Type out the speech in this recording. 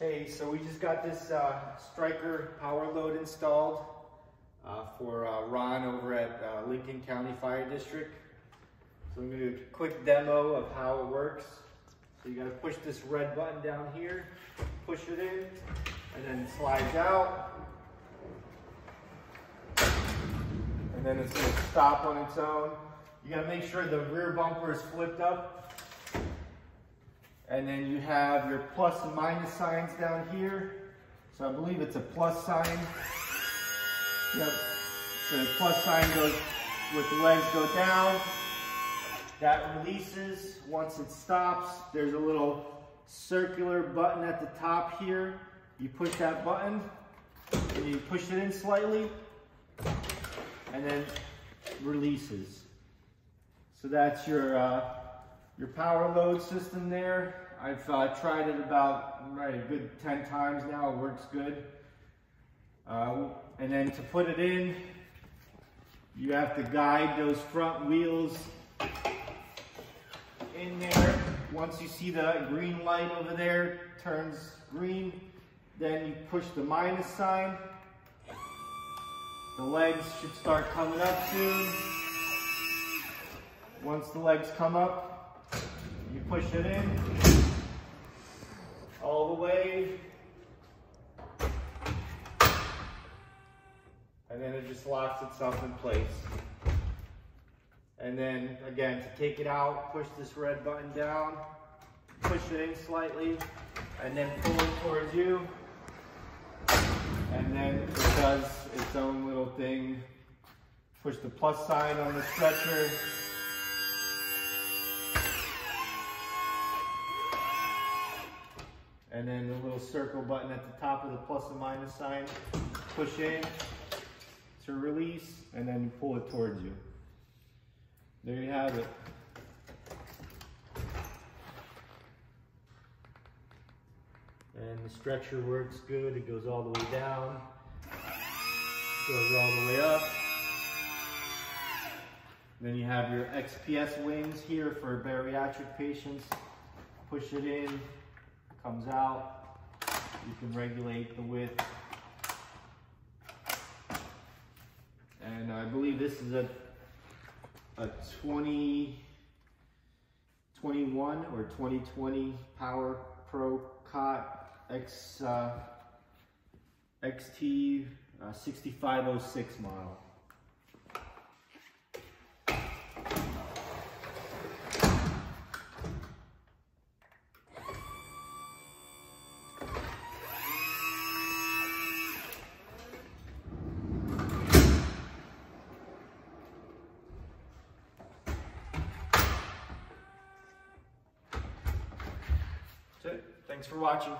Hey, so we just got this uh, Stryker power load installed uh, for uh, Ron over at uh, Lincoln County Fire District. So I'm gonna do a quick demo of how it works. So you gotta push this red button down here, push it in, and then it slides out. And then it's gonna stop on its own. You gotta make sure the rear bumper is flipped up and then you have your plus and minus signs down here. So I believe it's a plus sign. Yep. So the plus sign goes with the legs go down. That releases once it stops. There's a little circular button at the top here. You push that button and you push it in slightly and then releases. So that's your uh, your power load system there. I've uh, tried it about right, a good 10 times now. It works good. Uh, and then to put it in, you have to guide those front wheels in there. Once you see the green light over there turns green, then you push the minus sign. The legs should start coming up soon. Once the legs come up, push it in all the way. And then it just locks itself in place. And then again, to take it out, push this red button down, push it in slightly, and then pull it towards you. And then it does its own little thing. Push the plus sign on the stretcher, and then the little circle button at the top of the plus and minus sign. Push in to release, and then pull it towards you. There you have it. And the stretcher works good. It goes all the way down, goes all the way up. Then you have your XPS wings here for bariatric patients. Push it in, comes out. You can regulate the width. And I believe this is a, a 20, 21 or 2020 Power Pro Cot X, uh, XT uh, 6506 model. Thanks for watching.